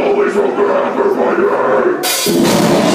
always hold the hammer for.